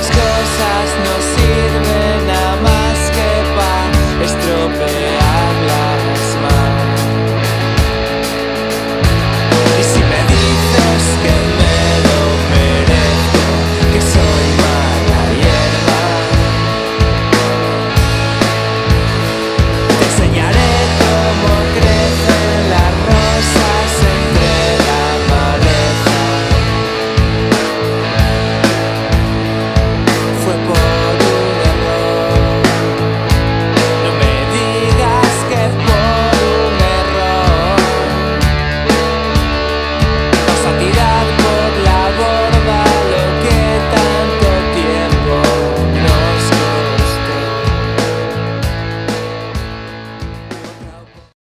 las cosas no sirven a más.